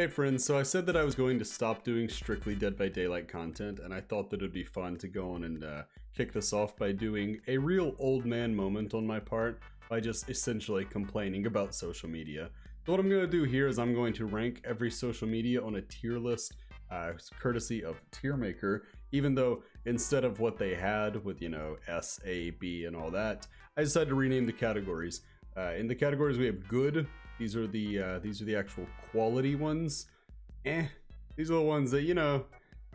Hey friends, so I said that I was going to stop doing strictly Dead by Daylight content, and I thought that it'd be fun to go on and uh, kick this off by doing a real old man moment on my part by just essentially complaining about social media. So what I'm going to do here is I'm going to rank every social media on a tier list, uh, courtesy of Tiermaker, even though instead of what they had with, you know, S, A, B, and all that, I decided to rename the categories. Uh, in the categories we have good, these are the uh, these are the actual quality ones. Eh, these are the ones that you know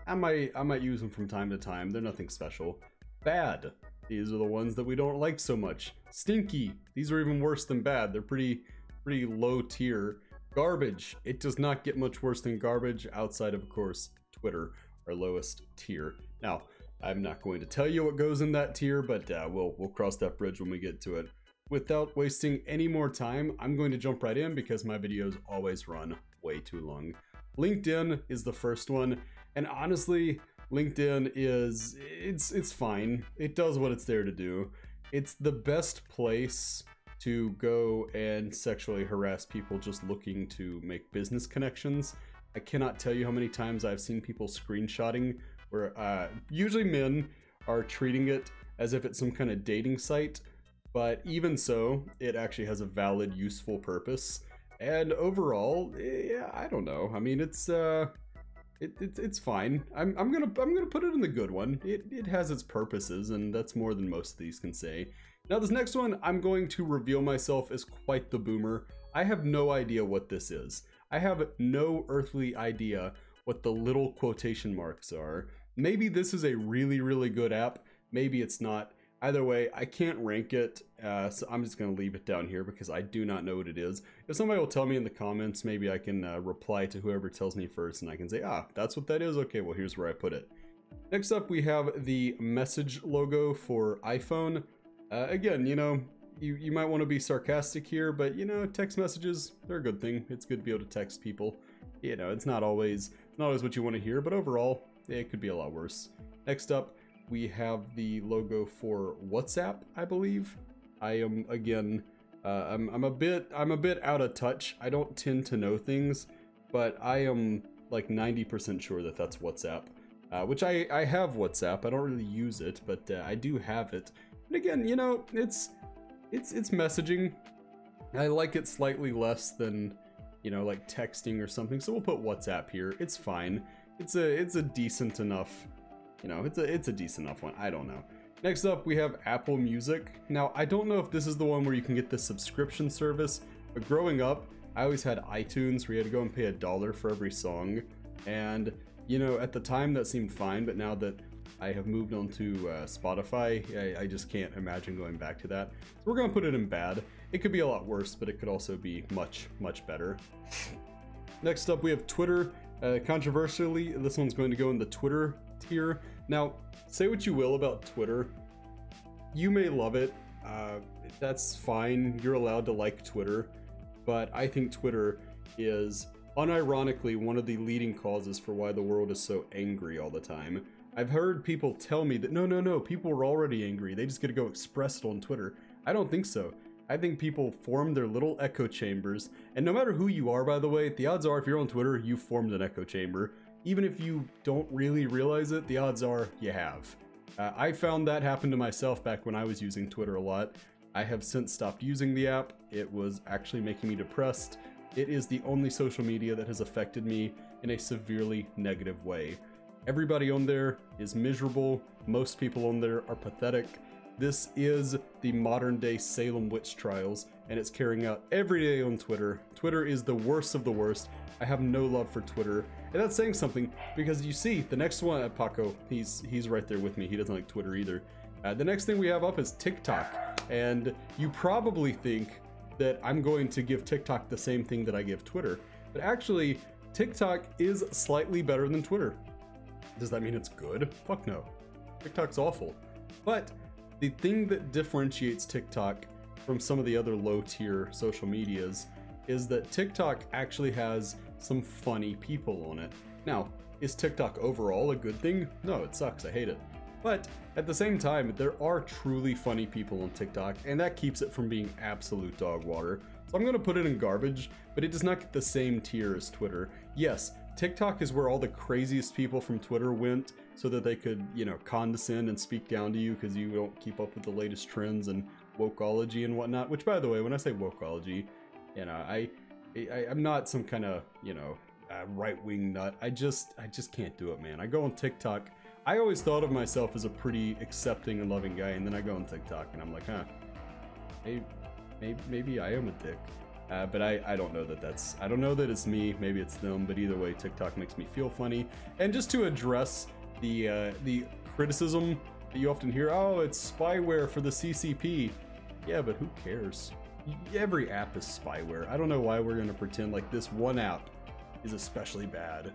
I might I might use them from time to time. They're nothing special. Bad. These are the ones that we don't like so much. Stinky. These are even worse than bad. They're pretty pretty low tier. Garbage. It does not get much worse than garbage outside of, of course, Twitter, our lowest tier. Now, I'm not going to tell you what goes in that tier, but uh, we'll we'll cross that bridge when we get to it without wasting any more time, I'm going to jump right in because my videos always run way too long. LinkedIn is the first one, and honestly, LinkedIn is it's it's fine. It does what it's there to do. It's the best place to go and sexually harass people just looking to make business connections. I cannot tell you how many times I've seen people screenshotting where uh, usually men are treating it as if it's some kind of dating site but even so, it actually has a valid, useful purpose. And overall, yeah, I don't know. I mean, it's uh, it, it, it's fine. I'm, I'm gonna I'm gonna put it in the good one. It, it has its purposes, and that's more than most of these can say. Now, this next one, I'm going to reveal myself as quite the boomer. I have no idea what this is. I have no earthly idea what the little quotation marks are. Maybe this is a really, really good app. Maybe it's not. Either way, I can't rank it, uh, so I'm just going to leave it down here because I do not know what it is. If somebody will tell me in the comments, maybe I can uh, reply to whoever tells me first and I can say, ah, that's what that is? Okay, well, here's where I put it. Next up, we have the message logo for iPhone. Uh, again, you know, you, you might want to be sarcastic here, but you know, text messages, they're a good thing. It's good to be able to text people. You know, it's not always, not always what you want to hear, but overall, it could be a lot worse. Next up, we have the logo for WhatsApp, I believe. I am again, uh, I'm, I'm a bit, I'm a bit out of touch. I don't tend to know things, but I am like 90% sure that that's WhatsApp. Uh, which I, I have WhatsApp. I don't really use it, but uh, I do have it. And again, you know, it's it's it's messaging. I like it slightly less than, you know, like texting or something. So we'll put WhatsApp here. It's fine. It's a it's a decent enough you know, it's a it's a decent enough one. I don't know. Next up, we have Apple Music. Now, I don't know if this is the one where you can get the subscription service, but growing up, I always had iTunes where you had to go and pay a dollar for every song. And, you know, at the time that seemed fine, but now that I have moved on to uh, Spotify, I, I, just can't imagine going back to that. So we're going to put it in bad. It could be a lot worse, but it could also be much, much better. Next up, we have Twitter. Uh, controversially, this one's going to go in the Twitter tier. Now, say what you will about Twitter. You may love it. Uh, that's fine. You're allowed to like Twitter. But I think Twitter is unironically one of the leading causes for why the world is so angry all the time. I've heard people tell me that no, no, no, people were already angry. They just get to go express it on Twitter. I don't think so. I think people form their little echo chambers, and no matter who you are, by the way, the odds are if you're on Twitter, you formed an echo chamber even if you don't really realize it, the odds are you have. Uh, I found that happened to myself back when I was using Twitter a lot. I have since stopped using the app. It was actually making me depressed. It is the only social media that has affected me in a severely negative way. Everybody on there is miserable. Most people on there are pathetic. This is the modern day Salem witch trials, and it's carrying out every day on Twitter. Twitter is the worst of the worst. I have no love for Twitter, and that's saying something because you see the next one uh, Paco, he's he's right there with me. He doesn't like Twitter either. Uh, the next thing we have up is TikTok, and you probably think that I'm going to give TikTok the same thing that I give Twitter, but actually TikTok is slightly better than Twitter. Does that mean it's good? Fuck no. TikTok's awful. But the thing that differentiates TikTok from some of the other low tier social medias is that TikTok actually has some funny people on it. Now, is TikTok overall a good thing? No, it sucks. I hate it. But at the same time, there are truly funny people on TikTok, and that keeps it from being absolute dog water. So I'm gonna put it in garbage, but it does not get the same tier as Twitter. Yes, TikTok is where all the craziest people from Twitter went so that they could, you know, condescend and speak down to you because you don't keep up with the latest trends and wokeology and whatnot. Which, by the way, when I say wokeology, you know, I, I I'm not some kind of, you know, uh, right wing nut. I just I just can't do it, man. I go on TikTok I always thought of myself as a pretty accepting and loving guy, and then I go on TikTok and I'm like, huh, maybe, maybe, maybe I am a dick. Uh, but I, I don't know that that's, I don't know that it's me, maybe it's them, but either way, TikTok makes me feel funny. And just to address the, uh, the criticism that you often hear, oh, it's spyware for the CCP. Yeah, but who cares? Every app is spyware. I don't know why we're going to pretend like this one app is especially bad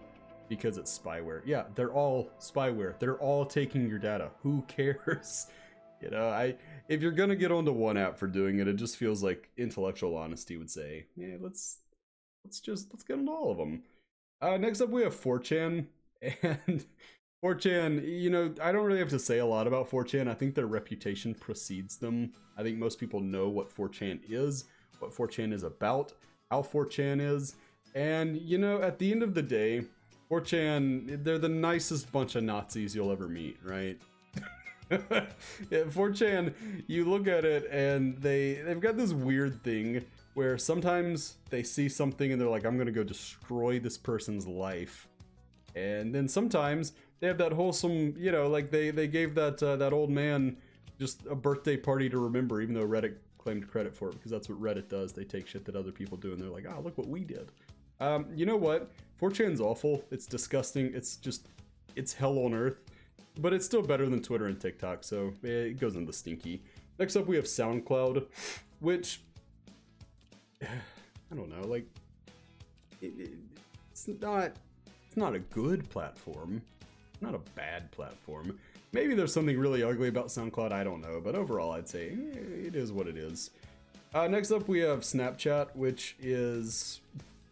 because it's spyware. Yeah, they're all spyware. They're all taking your data. Who cares? You know, I if you're gonna get onto one app for doing it, it just feels like intellectual honesty would say, yeah, let's let's just let's get into all of them. Uh, next up, we have 4chan, and 4chan. You know, I don't really have to say a lot about 4chan. I think their reputation precedes them. I think most people know what 4chan is, what 4chan is about, how 4chan is, and you know, at the end of the day, 4chan, they're the nicest bunch of Nazis you'll ever meet, right? yeah, 4chan, you look at it and they they've got this weird thing where sometimes they see something and they're like, I'm gonna go destroy this person's life. And then sometimes they have that wholesome, you know, like they, they gave that uh, that old man just a birthday party to remember, even though Reddit claimed credit for it, because that's what Reddit does. They take shit that other people do and they're like, oh, look what we did. Um, you know what? 4chan's awful. It's disgusting. It's just, it's hell on earth. But it's still better than Twitter and TikTok, so it goes in the stinky. Next up, we have SoundCloud, which, I don't know, like, it, it, it's not, it's not a good platform. Not a bad platform. Maybe there's something really ugly about SoundCloud, I don't know, but overall I'd say it is what it is. Uh, next up, we have Snapchat, which is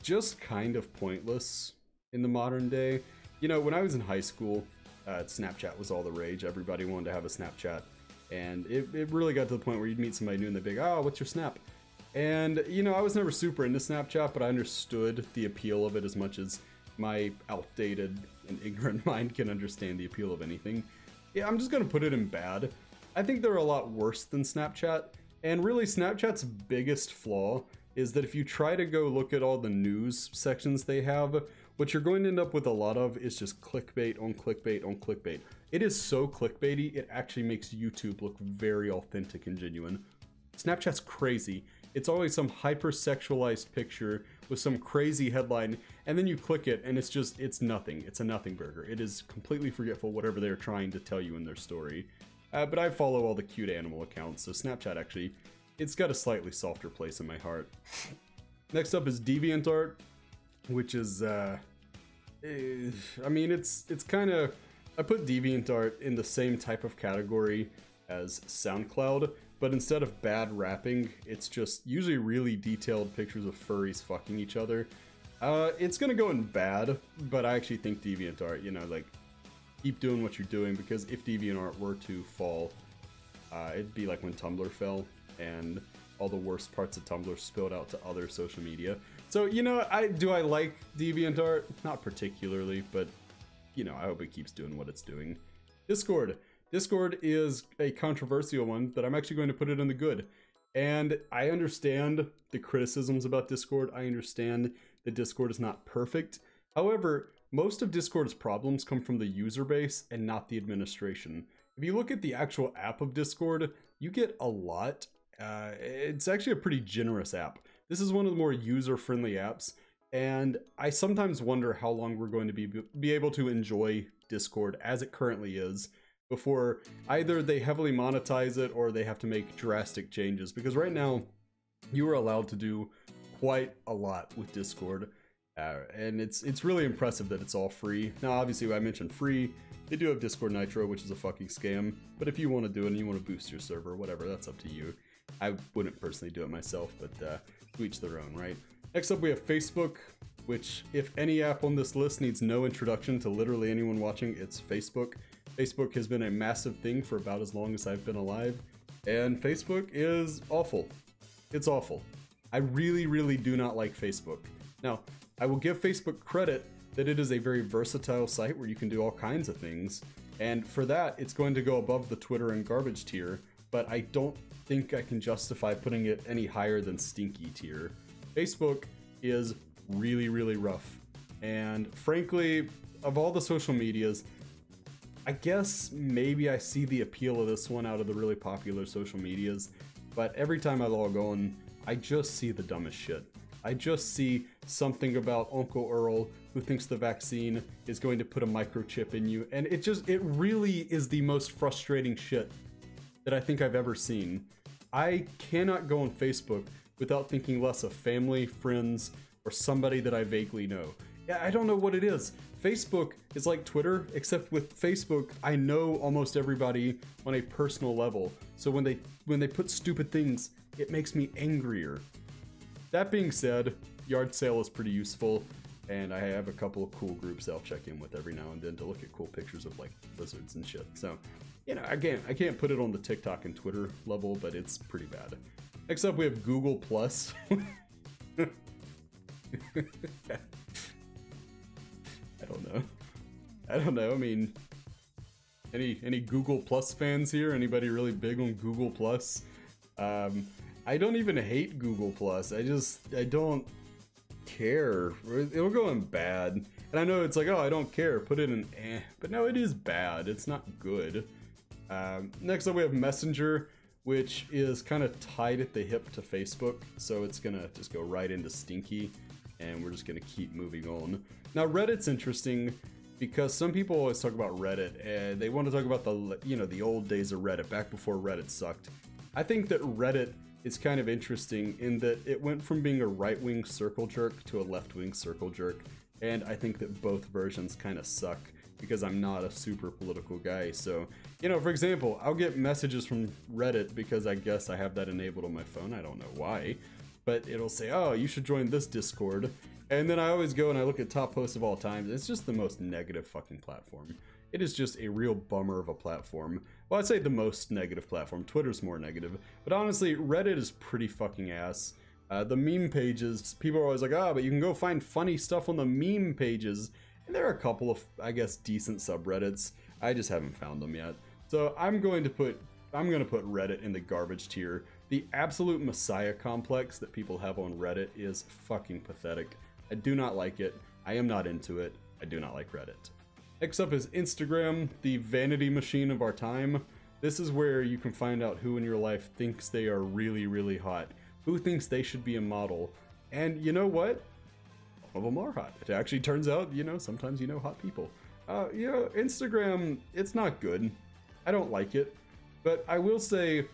just kind of pointless in the modern day. You know, when I was in high school, uh, Snapchat was all the rage. Everybody wanted to have a Snapchat. And it, it really got to the point where you'd meet somebody new and they'd be like, oh, what's your Snap? And, you know, I was never super into Snapchat, but I understood the appeal of it as much as my outdated and ignorant mind can understand the appeal of anything. Yeah, I'm just gonna put it in bad. I think they're a lot worse than Snapchat, and really Snapchat's biggest flaw is that if you try to go look at all the news sections they have, what you're going to end up with a lot of is just clickbait on clickbait on clickbait. It is so clickbaity, it actually makes YouTube look very authentic and genuine. Snapchat's crazy. It's always some hyper-sexualized picture with some crazy headline, and then you click it, and it's just, it's nothing. It's a nothing burger. It is completely forgetful whatever they're trying to tell you in their story. Uh, but I follow all the cute animal accounts, so Snapchat actually it's got a slightly softer place in my heart. Next up is DeviantArt, which is, uh, eh, I mean, it's it's kind of, I put DeviantArt in the same type of category as SoundCloud, but instead of bad rapping, it's just usually really detailed pictures of furries fucking each other. Uh, it's gonna go in bad, but I actually think DeviantArt, you know, like, keep doing what you're doing, because if DeviantArt were to fall, uh, it'd be like when Tumblr fell and all the worst parts of Tumblr spilled out to other social media. So, you know, I do I like DeviantArt? Not particularly, but you know, I hope it keeps doing what it's doing. Discord. Discord is a controversial one, but I'm actually going to put it in the good. And I understand the criticisms about Discord. I understand that Discord is not perfect. However, most of Discord's problems come from the user base and not the administration. If you look at the actual app of Discord, you get a lot uh, it's actually a pretty generous app. This is one of the more user-friendly apps, and I sometimes wonder how long we're going to be be able to enjoy Discord as it currently is before either they heavily monetize it or they have to make drastic changes. Because right now, you are allowed to do quite a lot with Discord. Uh, and it's it's really impressive that it's all free. Now, obviously, I mentioned free. They do have Discord Nitro, which is a fucking scam. But if you want to do it and you want to boost your server, whatever, that's up to you. I wouldn't personally do it myself, but uh, to each their own, right? Next up, we have Facebook, which, if any app on this list needs no introduction to literally anyone watching, it's Facebook. Facebook has been a massive thing for about as long as I've been alive, and Facebook is awful. It's awful. I really, really do not like Facebook. Now, I will give Facebook credit that it is a very versatile site where you can do all kinds of things, and for that, it's going to go above the Twitter and garbage tier, but I don't think I can justify putting it any higher than stinky tier. Facebook is really, really rough. And frankly, of all the social medias, I guess maybe I see the appeal of this one out of the really popular social medias, but every time I log on, I just see the dumbest shit. I just see something about Uncle Earl who thinks the vaccine is going to put a microchip in you, and it just, it really is the most frustrating shit that I think I've ever seen. I cannot go on Facebook without thinking less of family, friends, or somebody that I vaguely know. Yeah, I don't know what it is. Facebook is like Twitter, except with Facebook, I know almost everybody on a personal level. So when they when they put stupid things, it makes me angrier. That being said, yard sale is pretty useful, and I have a couple of cool groups I'll check in with every now and then to look at cool pictures of like lizards and shit. So, you know, again, I can't put it on the TikTok and Twitter level, but it's pretty bad. Next up, we have Google Plus. I don't know. I don't know. I mean, any any Google Plus fans here? Anybody really big on Google Plus? Um, I don't even hate Google Plus. I just I don't care. It'll go in bad. And I know it's like, oh, I don't care. Put it in eh. But no, it is bad. It's not good. Um, next up, we have Messenger which is kind of tied at the hip to Facebook, so it's gonna just go right into Stinky, and we're just gonna keep moving on. Now Reddit's interesting because some people always talk about Reddit, and they want to talk about the you know the old days of Reddit, back before Reddit sucked. I think that Reddit is kind of interesting in that it went from being a right-wing circle jerk to a left-wing circle jerk, and I think that both versions kind of suck because I'm not a super political guy. So, you know, for example, I'll get messages from Reddit because I guess I have that enabled on my phone. I don't know why. But it'll say, oh, you should join this Discord. And then I always go and I look at top posts of all time. It's just the most negative fucking platform. It is just a real bummer of a platform. Well, I'd say the most negative platform. Twitter's more negative. But honestly, Reddit is pretty fucking ass. Uh, the meme pages, people are always like, ah, oh, but you can go find funny stuff on the meme pages. And there are a couple of, I guess, decent subreddits. I just haven't found them yet. So I'm going to put I'm going to put Reddit in the garbage tier. The absolute messiah complex that people have on Reddit is fucking pathetic. I do not like it. I am not into it. I do not like Reddit. Next up is Instagram, the vanity machine of our time. This is where you can find out who in your life thinks they are really, really hot. Who thinks they should be a model. And you know what? Some of them are hot. It actually turns out, you know, sometimes you know hot people. Uh, you know, Instagram, it's not good. I don't like it. But I will say,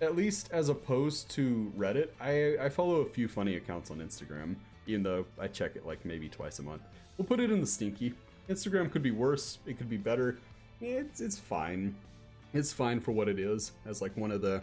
at least as opposed to Reddit, I, I follow a few funny accounts on Instagram, even though I check it like maybe twice a month. We'll put it in the stinky. Instagram could be worse, it could be better. It's, it's fine. It's fine for what it is, as like one of the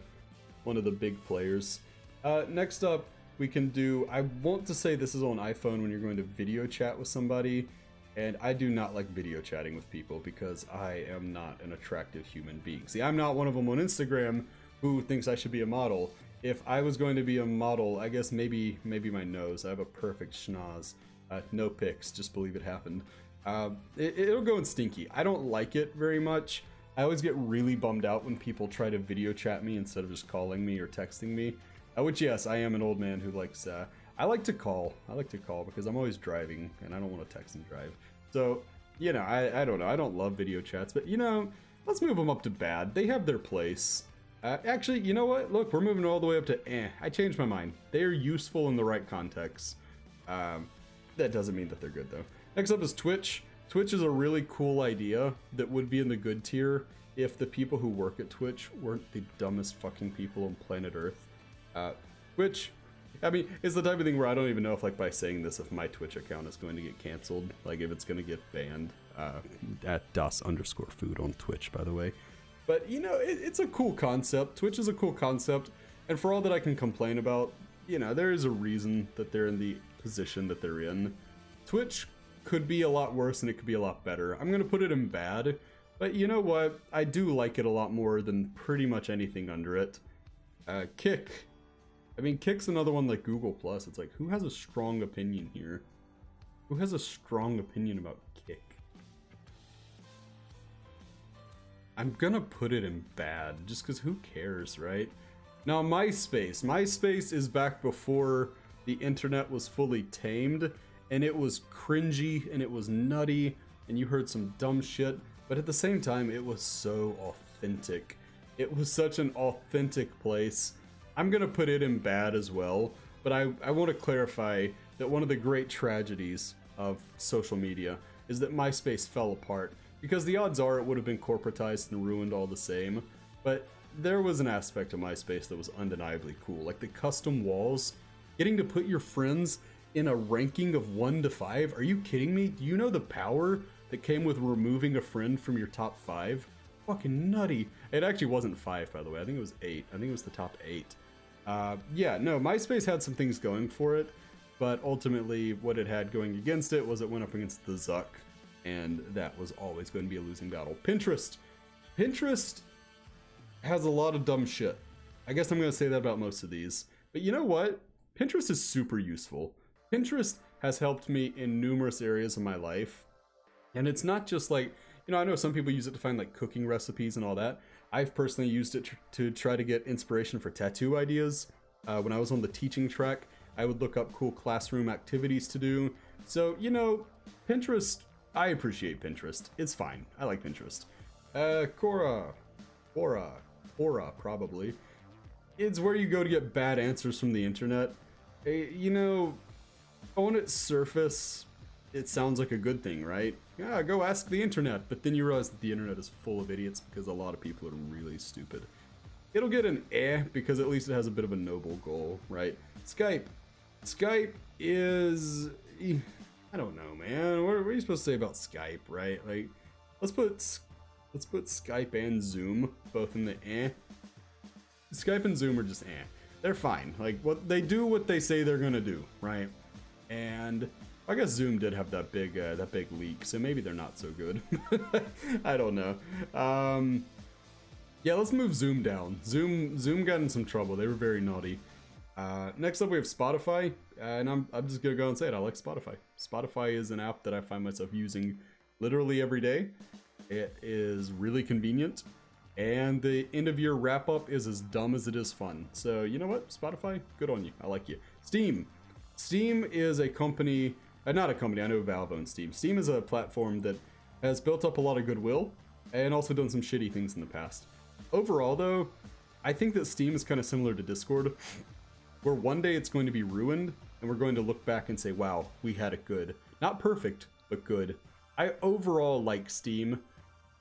one of the big players. Uh, next up, we can do, I want to say this is on iPhone when you're going to video chat with somebody, and I do not like video chatting with people because I am not an attractive human being. See, I'm not one of them on Instagram who thinks I should be a model. If I was going to be a model, I guess maybe maybe my nose. I have a perfect schnoz. Uh, no pics, just believe it happened. Uh, it, it'll go in stinky. I don't like it very much. I always get really bummed out when people try to video chat me instead of just calling me or texting me. Uh, which, yes, I am an old man who likes, uh, I like to call. I like to call because I'm always driving and I don't want to text and drive. So, you know, I, I don't know. I don't love video chats, but, you know, let's move them up to bad. They have their place. Uh, actually, you know what? Look, we're moving all the way up to eh. I changed my mind. They are useful in the right context. Um, that doesn't mean that they're good, though. Next up is Twitch. Twitch is a really cool idea that would be in the good tier if the people who work at Twitch weren't the dumbest fucking people on planet Earth. Uh, which, I mean, is the type of thing where I don't even know if, like, by saying this, if my Twitch account is going to get canceled, like, if it's going to get banned. Uh, at das underscore food on Twitch, by the way. But, you know, it, it's a cool concept. Twitch is a cool concept. And for all that I can complain about, you know, there is a reason that they're in the position that they're in. Twitch could be a lot worse and it could be a lot better. I'm to put it in bad, But you know what? I do like it a lot more than pretty much anything under it. Uh, Kik. I mean, Kik's another one like Google Plus. It's like, who has a strong opinion here? Who has a strong opinion about Kik? I'm gonna put it in bad, just because who cares, right? Now, MySpace. MySpace is back before the internet was fully tamed, and it was cringy, and it was nutty, and you heard some dumb shit, but at the same time, it was so authentic. It was such an authentic place. I'm gonna put it in bad as well, but I, I want to clarify that one of the great tragedies of social media is that MySpace fell apart, because the odds are it would have been corporatized and ruined all the same, but there was an aspect of MySpace that was undeniably cool, like the custom walls, getting to put your friends in a ranking of 1 to 5. Are you kidding me? Do you know the power that came with removing a friend from your top 5? Fucking nutty. It actually wasn't 5, by the way. I think it was 8. I think it was the top 8. Uh, yeah, no, MySpace had some things going for it, but ultimately what it had going against it was it went up against the Zuck, and that was always going to be a losing battle. Pinterest. Pinterest has a lot of dumb shit. I guess I'm going to say that about most of these. But you know what? Pinterest is super useful. Pinterest has helped me in numerous areas of my life. And it's not just like, you know, I know some people use it to find like cooking recipes and all that. I've personally used it tr to try to get inspiration for tattoo ideas. Uh, when I was on the teaching track, I would look up cool classroom activities to do. So, you know, Pinterest, I appreciate Pinterest. It's fine. I like Pinterest. Uh, Quora, Quora, Quora, probably. It's where you go to get bad answers from the internet. Eh, you know, on its surface, it sounds like a good thing, right? Yeah, go ask the internet. But then you realize that the internet is full of idiots because a lot of people are really stupid. It'll get an eh because at least it has a bit of a noble goal, right? Skype. Skype is. I don't know, man. What, are you supposed to say about Skype, right? Like, let's put let's put Skype and Zoom both in the eh. Skype and Zoom are just eh. They're fine. Like, what they do what they say they're gonna do, right? And I guess Zoom did have that big uh, that big leak, so maybe they're not so good. I don't know. Um, yeah, let's move Zoom down. Zoom Zoom got in some trouble. They were very naughty. Uh, next up, we have Spotify, and I'm I'm just gonna go and say it. I like Spotify. Spotify is an app that I find myself using literally every day. It is really convenient, and the end of year wrap up is as dumb as it is fun. So you know what, Spotify, good on you. I like you. Steam. Steam is a company, uh, not a company, I know Valve owns Steam. Steam is a platform that has built up a lot of goodwill and also done some shitty things in the past. Overall, though, I think that Steam is kind of similar to Discord, where one day it's going to be ruined and we're going to look back and say, wow, we had it good. Not perfect, but good. I overall like Steam,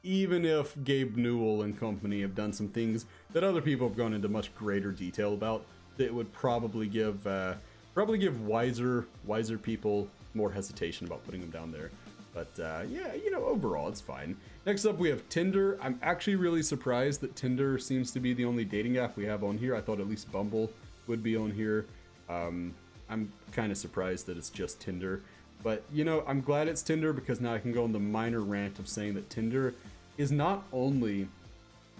even if Gabe Newell and company have done some things that other people have gone into much greater detail about that would probably give uh, probably give wiser wiser people more hesitation about putting them down there. But uh, yeah, you know, overall it's fine. Next up, we have Tinder. I'm actually really surprised that Tinder seems to be the only dating app we have on here. I thought at least Bumble would be on here. Um, I'm kind of surprised that it's just Tinder. But you know, I'm glad it's Tinder because now I can go on the minor rant of saying that Tinder is not only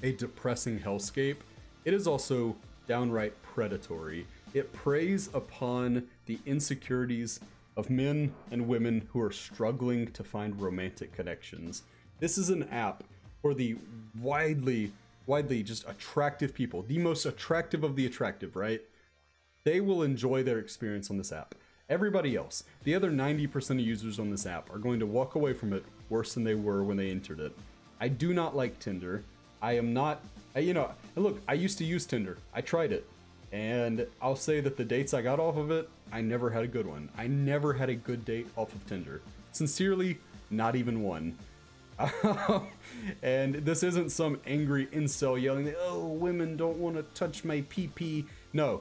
a depressing hellscape, it is also downright predatory. It preys upon the insecurities of men and women who are struggling to find romantic connections. This is an app for the widely, widely just attractive people, the most attractive of the attractive, right? They will enjoy their experience on this app. Everybody else, the other 90% of users on this app, are going to walk away from it worse than they were when they entered it. I do not like Tinder. I am not, you know, look, I used to use Tinder. I tried it. And I'll say that the dates I got off of it, I never had a good one. I never had a good date off of Tinder. Sincerely, not even one. and this isn't some angry incel yelling, oh, women don't want to touch my pee pee No,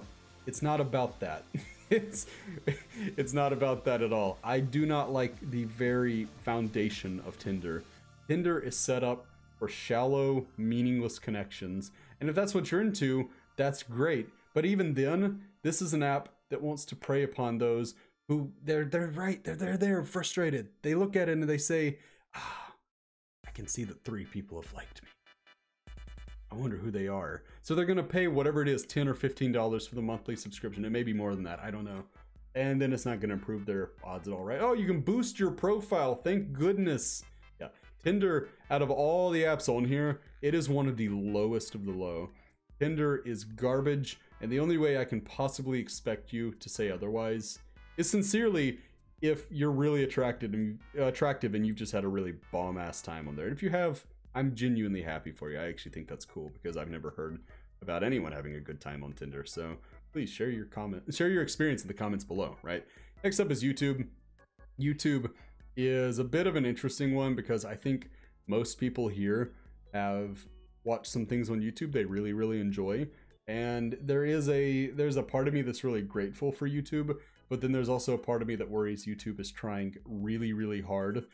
it's not about that. it's it's not about that at all. I do not like the very foundation of Tinder. Tinder is set up for shallow, meaningless connections. And if that's what you're into, that's great. But even then, this is an app that wants to prey upon those who they're they're right, they're they're they're frustrated. They look at it and they say, ah, I can see that three people have liked me. I wonder who they are. So they're gonna pay whatever it is, ten or fifteen dollars for the monthly subscription. It may be more than that. I don't know. And then it's not gonna improve their odds at all, right? Oh, you can boost your profile. Thank goodness. Yeah, Tinder. Out of all the apps on here, it is one of the lowest of the low. Tinder is garbage, and the only way I can possibly expect you to say otherwise is sincerely if you're really attracted and attractive and you've just had a really bomb ass time on there. And if you have, I'm genuinely happy for you. I actually think that's cool because I've never heard about anyone having a good time on Tinder. So please share your comment, share your experience in the comments below. Right. Next up is YouTube. YouTube is a bit of an interesting one because I think most people here have watched some things on YouTube they really really enjoy and there is a there's a part of me that's really grateful for YouTube but then there's also a part of me that worries YouTube is trying really, really hard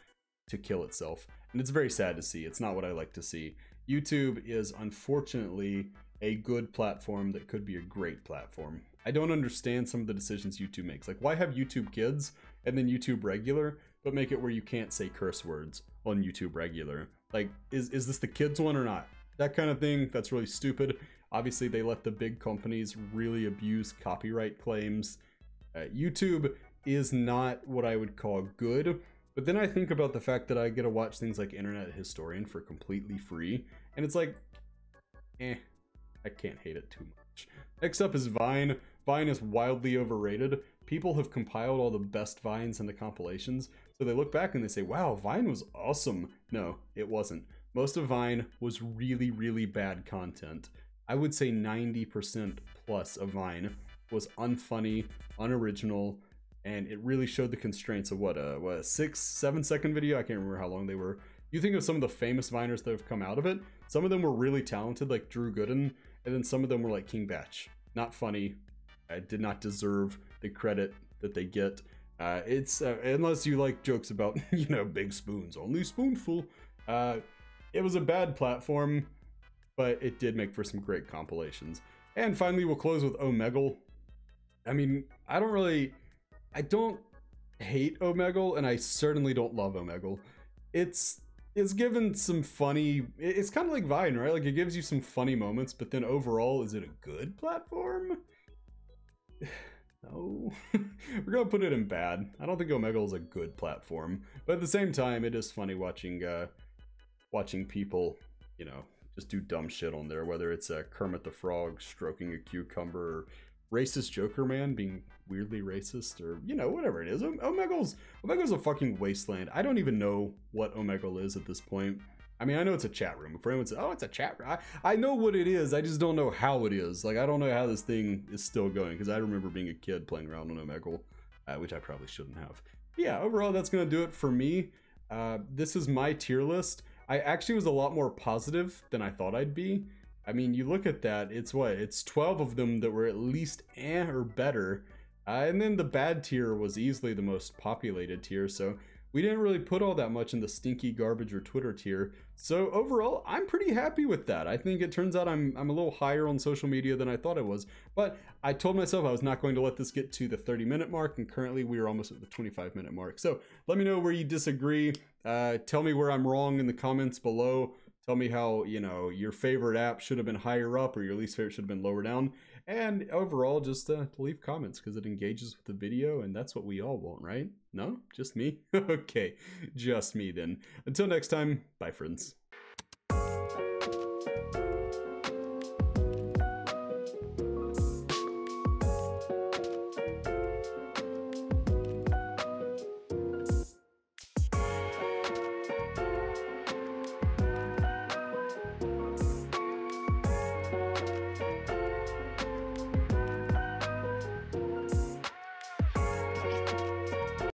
to kill itself. And it's very sad to see. It's not what I like to see. YouTube is unfortunately a good platform that could be a great platform. I don't understand some of the decisions YouTube makes. Like, why have YouTube Kids and then YouTube Regular, but make it where you can't say curse words on YouTube Regular? Like, is, is this the kids one or not? That kind of thing, that's really stupid. Obviously, they let the big companies really abuse copyright claims uh, YouTube is not what I would call good, but then I think about the fact that I get to watch things like Internet Historian for completely free, and it's like, eh, I can't hate it too much. Next up is Vine. Vine is wildly overrated. People have compiled all the best Vines into compilations, so they look back and they say, wow, Vine was awesome. No, it wasn't. Most of Vine was really, really bad content. I would say 90% plus of Vine was unfunny, unoriginal, and it really showed the constraints of what a what a six, seven second video. I can't remember how long they were. You think of some of the famous Viners that have come out of it. Some of them were really talented, like Drew Gooden, and then some of them were like King Bach Not funny. I did not deserve the credit that they get. Uh, it's uh, unless you like jokes about you know big spoons, only spoonful. Uh, it was a bad platform, but it did make for some great compilations. And finally, we'll close with Omegle. I mean, I don't really, I don't hate Omegle, and I certainly don't love Omegle. It's it's given some funny. It's kind of like Vine, right? Like it gives you some funny moments, but then overall, is it a good platform? no, we're gonna put it in bad. I don't think Omegle is a good platform, but at the same time, it is funny watching uh, watching people, you know, just do dumb shit on there. Whether it's a uh, Kermit the Frog stroking a cucumber, or racist Joker man being weirdly racist or you know whatever it is. Omegle's Omegle's a fucking wasteland. I don't even know what Omegle is at this point. I mean, I know it's a chat room. If anyone says, "Oh, it's a chat room," I, I know what it is. I just don't know how it is. Like, I don't know how this thing is still going because I remember being a kid playing around on Omegle, uh, which I probably shouldn't have. Yeah, overall, that's gonna do it for me. Uh, this is my tier list. I actually was a lot more positive than I thought I'd be. I mean, you look at that, it's what? It's 12 of them that were at least eh or better. Uh, and then the bad tier was easily the most populated tier, so we didn't really put all that much in the stinky garbage or Twitter tier. So overall, I'm pretty happy with that. I think it turns out I'm, I'm a little higher on social media than I thought I was. But I told myself I was not going to let this get to the 30 minute mark, and currently we are almost at the 25 minute mark. So let me know where you disagree. Uh, tell me where I'm wrong in the comments below. Tell me how, you know, your favorite app should have been higher up or your least favorite should have been lower down. And overall, just uh, to leave comments because it engages with the video and that's what we all want, right? No? Just me? okay, just me then. Until next time, bye friends.